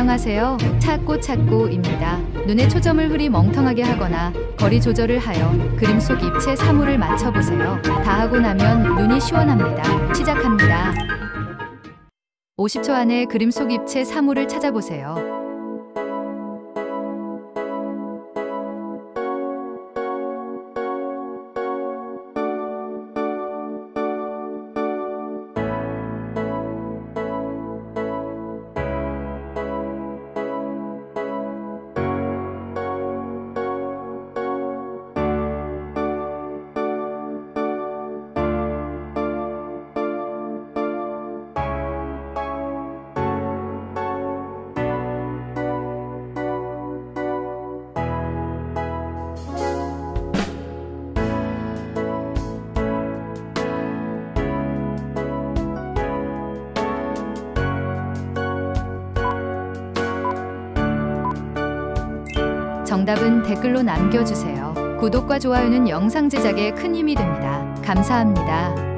안녕하세요. 찾고 찾고입니다. 눈의 초점을 흐리 멍텅하게 하거나 거리 조절을 하여 그림 속 입체 사물을 맞춰보세요. 다 하고 나면 눈이 시원합니다. 시작합니다. 50초 안에 그림 속 입체 사물을 찾아보세요. 정답은 댓글로 남겨주세요. 구독과 좋아요는 영상 제작에 큰 힘이 됩니다. 감사합니다.